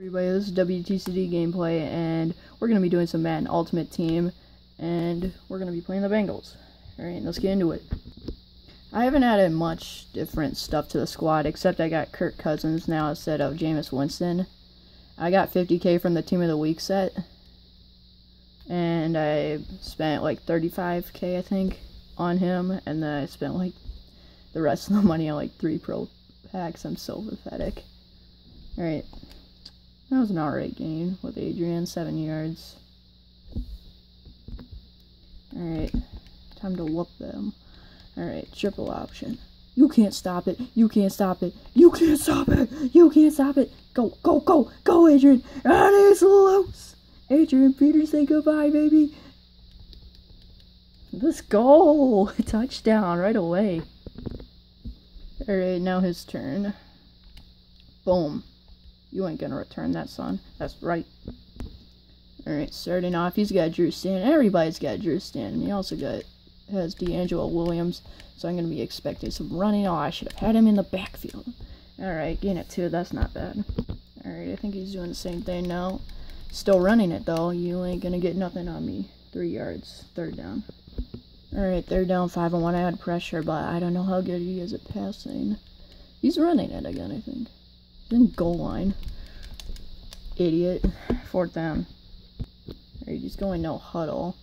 Everybody, this is WTCD gameplay, and we're gonna be doing some Madden Ultimate Team, and we're gonna be playing the Bengals. Alright, let's get into it. I haven't added much different stuff to the squad, except I got Kirk Cousins now instead of Jameis Winston. I got 50k from the Team of the Week set, and I spent like 35k, I think, on him, and then I spent like the rest of the money on like three pro packs. I'm so pathetic. Alright. That was an alright game with Adrian, 7 yards. Alright, time to whoop them. Alright, triple option. You can't stop it. You can't stop it. You can't stop it. You can't stop it. Go, go, go, go, Adrian. And it's loose. Adrian Peterson, say goodbye, baby. Let's go. Touchdown right away. Alright, now his turn. Boom. You ain't gonna return that, son. That's right. Alright, starting off, he's got Drew Stanton. Everybody's got Drew Stanton. He also got has DeAngelo Williams. So I'm gonna be expecting some running. Oh, I should have had him in the backfield. Alright, gain it two. That's not bad. Alright, I think he's doing the same thing now. Still running it though. You ain't gonna get nothing on me. Three yards. Third down. Alright, third down, five and one. I had pressure, but I don't know how good he is at passing. He's running it again, I think. Then goal line. Idiot. Fourth down. Are you just going no huddle.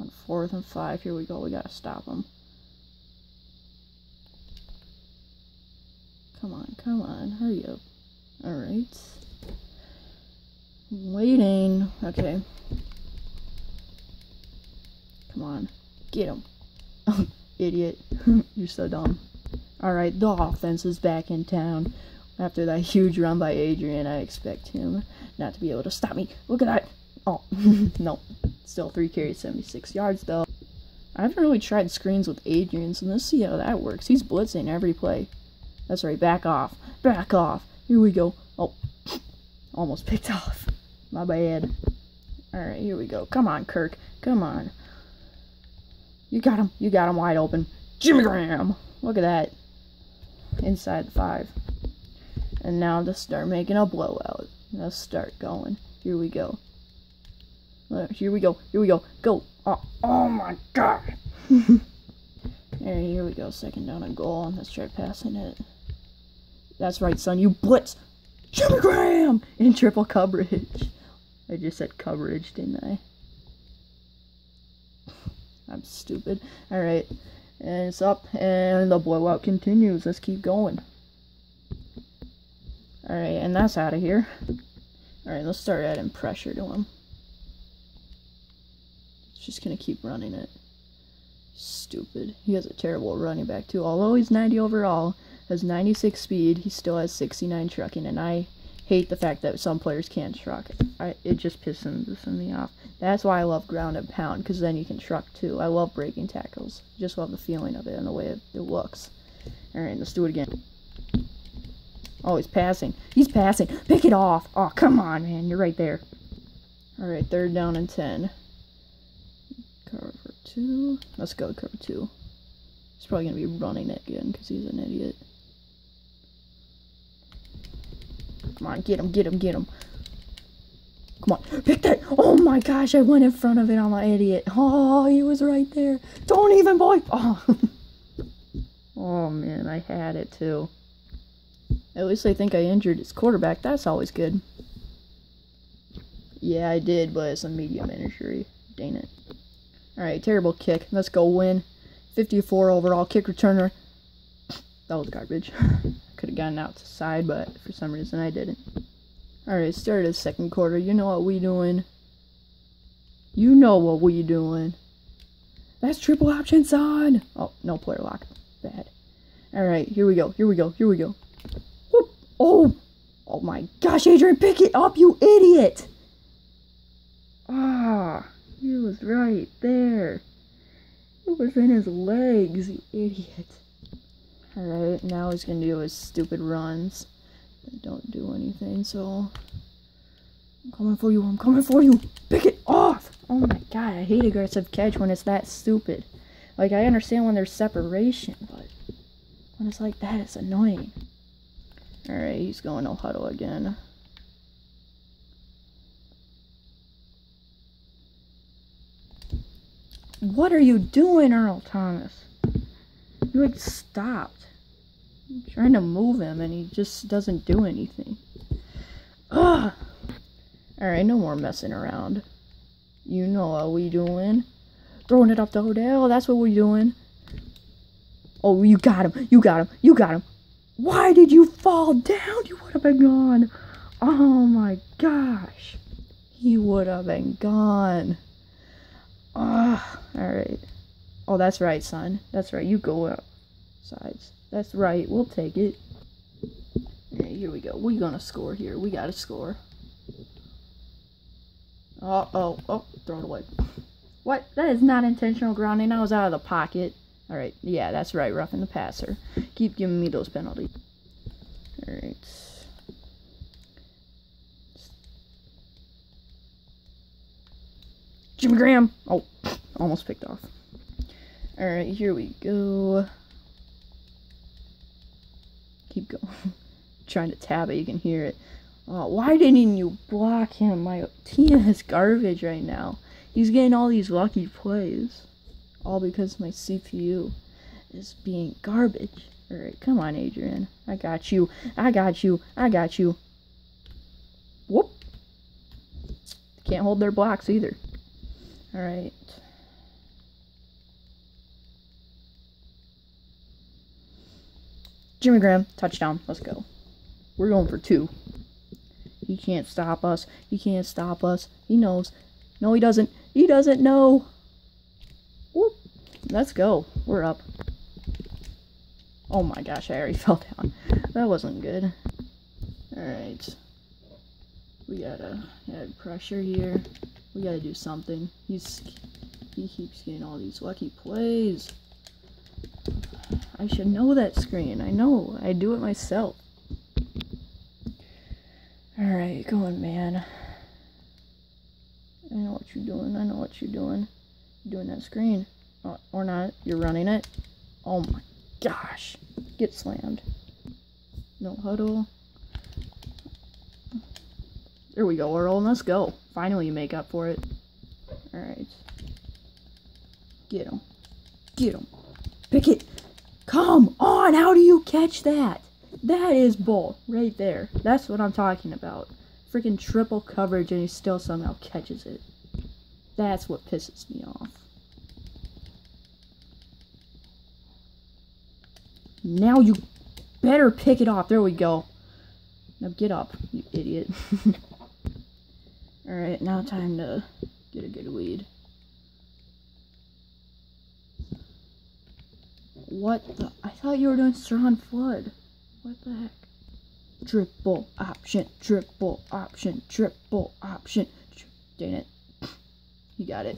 On fourth and five, here we go. We gotta stop him. Come on, come on, hurry up. Alright. Waiting. Okay. Come on. Get him. Idiot. You're so dumb. Alright, the offense is back in town. After that huge run by Adrian, I expect him not to be able to stop me. Look at that! Oh, no. Still 3 carries, 76 yards, though. I haven't really tried screens with Adrian, so let's see how that works. He's blitzing every play. That's right, back off. Back off. Here we go. Oh, almost picked off. My bad. Alright, here we go. Come on, Kirk. Come on. You got him. You got him wide open. Jimmy Graham. Look at that inside the five. And now to start making a blowout. Let's start going. Here we go. Here we go. Here we go. Go. Oh, oh my god. Alright, here we go. Second down and goal. Let's try passing it. That's right, son. You blitz. Jimmy Graham! In triple coverage. I just said coverage, didn't I? I'm stupid. Alright. And it's up, and the blowout continues. Let's keep going. Alright, and that's out of here. Alright, let's start adding pressure to him. Just gonna keep running it. Stupid. He has a terrible running back, too. Although he's 90 overall, has 96 speed, he still has 69 trucking, and I hate the fact that some players can't truck. I, it just pisses me off. That's why I love ground and pound, because then you can truck too. I love breaking tackles. Just love the feeling of it and the way it, it looks. Alright, let's do it again. Oh, he's passing. He's passing. Pick it off. Oh, come on, man. You're right there. Alright, third down and 10. Cover two. Let's go cover two. He's probably going to be running it again because he's an idiot. Come on, get him, get him, get him. Come on, pick that. Oh my gosh, I went in front of it. I'm an idiot. Oh, he was right there. Don't even, boy. Oh. oh man, I had it too. At least I think I injured his quarterback. That's always good. Yeah, I did, but it's a medium injury. Dang it. Alright, terrible kick. Let's go win. 54 overall kick returner. That was garbage. Could have gotten out to side, but for some reason I didn't. Alright, started the second quarter. You know what we doing. You know what we doing. That's triple option, son! Oh, no player lock. Bad. Alright, here we go, here we go, here we go. Whoop! Oh! Oh my gosh, Adrian, pick it up, you idiot! Ah, he was right there. It was in his legs, you idiot. Alright, now he's gonna do his stupid runs. That don't do anything, so... I'm coming for you, I'm coming for you! Pick it off! Oh my god, I hate aggressive catch when it's that stupid. Like, I understand when there's separation, but... When it's like that, it's annoying. Alright, he's going no huddle again. What are you doing, Earl Thomas? You like stopped. I'm trying to move him and he just doesn't do anything. Ugh! Alright, no more messing around. You know what we doing. Throwing it up the hotel, that's what we're doing. Oh, you got him, you got him, you got him. Why did you fall down? You would have been gone. Oh my gosh. He would have been gone. Ah, alright. Oh, that's right, son. That's right. You go out sides. That's right. We'll take it. Alright, here we go. We gonna score here. We gotta score. Oh, oh, oh, throw it away. What? That is not intentional grounding. I was out of the pocket. Alright, yeah, that's right. Roughing the passer. Keep giving me those penalties. Alright. Jimmy Graham! Oh, almost picked off. Alright, here we go. Keep going. Trying to tab it, you can hear it. Why didn't you block him? My team is garbage right now. He's getting all these lucky plays. All because my CPU is being garbage. Alright, come on, Adrian. I got you. I got you. I got you. Whoop. Can't hold their blocks either. Alright. Jimmy Graham, touchdown. Let's go. We're going for two. He can't stop us. He can't stop us. He knows. No, he doesn't. He doesn't know. Whoop. Let's go. We're up. Oh my gosh, I already fell down. That wasn't good. Alright. We gotta add pressure here. We gotta do something. He's he keeps getting all these lucky plays. I should know that screen. I know. I do it myself. Alright, go on, man. I know what you're doing. I know what you're doing. You're doing that screen. Oh, or not. You're running it. Oh my gosh. Get slammed. No huddle. There we go, we're rolling. Let's go. Finally, you make up for it. Alright. Get him. Get him. Pick it. Come on, how do you catch that? That is bull right there. That's what I'm talking about. Freaking triple coverage and he still somehow catches it. That's what pisses me off. Now you better pick it off. There we go. Now get up, you idiot. Alright, now time to get a good lead. What the? I thought you were doing Strong Flood. What the heck? Triple option, triple option, triple option. Dang it. You got it.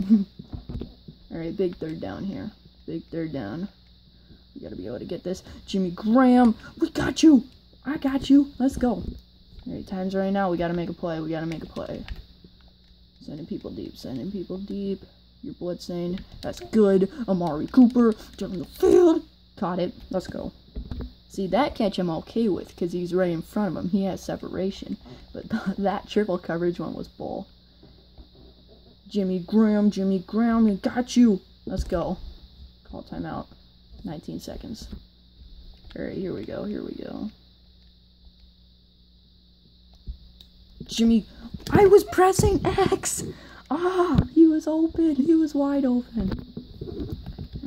Alright, big third down here. Big third down. We gotta be able to get this. Jimmy Graham, we got you. I got you. Let's go. Alright, time's right now. We gotta make a play. We gotta make a play. Sending people deep. Sending people deep. You're blitzing. That's good. Amari Cooper down the field. Caught it. Let's go. See, that catch I'm okay with because he's right in front of him. He has separation. But that triple coverage one was bull. Jimmy Graham, Jimmy Graham, we got you. Let's go. Call timeout. 19 seconds. Alright, here we go, here we go. Jimmy, I was pressing X! Ah, he was open, he was wide open.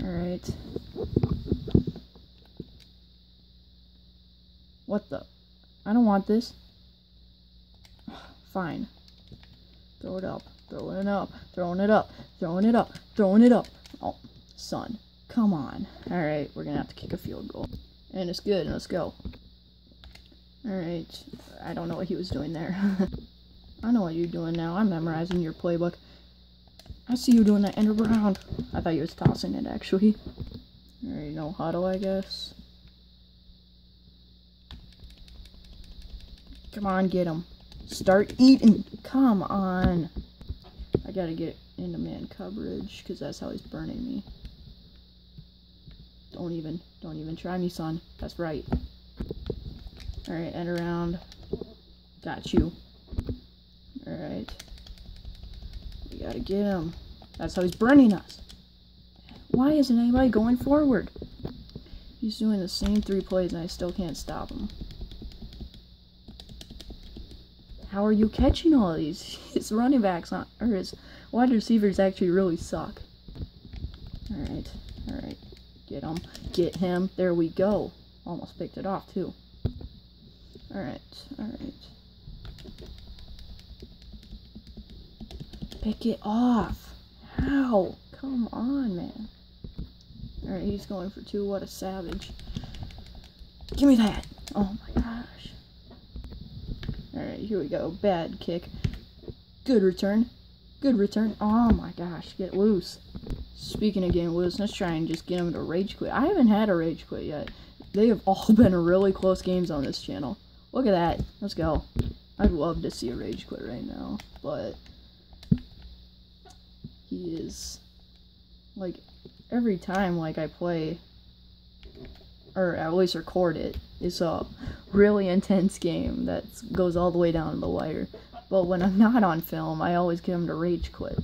Alright. What the? I don't want this. Fine. Throw it up, throwing it up, throwing it up, throwing it up, throwing it up. Oh, son. Come on. Alright, we're gonna have to kick a field goal. And it's good, let's go. Alright, I don't know what he was doing there. I know what you're doing now. I'm memorizing your playbook. I see you doing that end around. I thought you was tossing it, actually. Alright, no huddle, I guess. Come on, get him. Start eating. Come on. I gotta get into man coverage, because that's how he's burning me. Don't even, don't even try me, son. That's right. Alright, end around. Got you. Alright. We gotta get him. That's how he's burning us. Why isn't anybody going forward? He's doing the same three plays and I still can't stop him. How are you catching all these? His running backs, not, or his wide receivers actually really suck. Alright, alright. Get him. Get him. There we go. Almost picked it off, too. Alright, alright. Pick it off. How? Come on, man. Alright, he's going for two. What a savage. Give me that. Oh my gosh. Alright, here we go. Bad kick. Good return. Good return. Oh my gosh, get loose. Speaking of getting loose, let's try and just get him to rage quit. I haven't had a rage quit yet. They have all been really close games on this channel. Look at that. Let's go. I'd love to see a rage quit right now, but he is like every time like I play or at least record it, it's a really intense game that goes all the way down the wire. But when I'm not on film, I always get him to rage quit.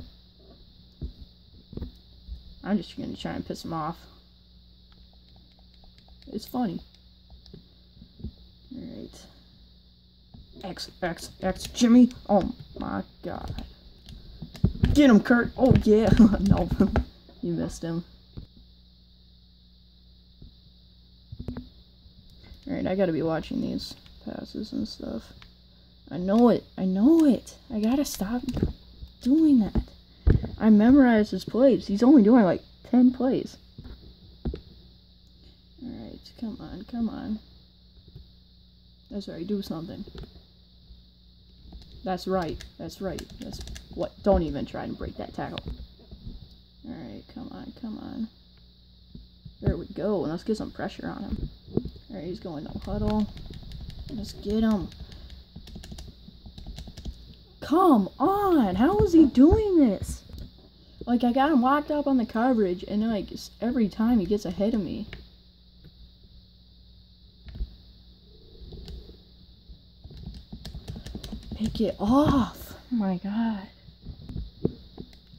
I'm just gonna try and piss him off. It's funny. Alright. X, X, X, Jimmy! Oh my god. Get him, Kurt! Oh yeah! no, you missed him. Alright, I gotta be watching these passes and stuff. I know it. I know it. I gotta stop doing that. I memorized his plays. He's only doing like 10 plays. Alright, come on, come on. That's right, do something. That's right, that's right. That's what. Don't even try to break that tackle. Alright, come on, come on. There we go. Let's get some pressure on him. Alright, he's going to huddle. Let's get him. Come on! How is he doing this? Like, I got him locked up on the coverage, and like, every time he gets ahead of me. Pick it off! Oh my god.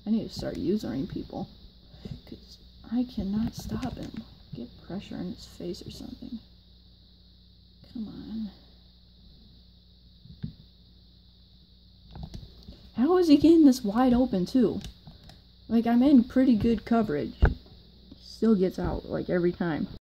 I need to start using people. Because I cannot stop him. Get pressure in his face or something. Come on. How is he getting this wide open, too? Like, I'm in pretty good coverage. Still gets out, like, every time.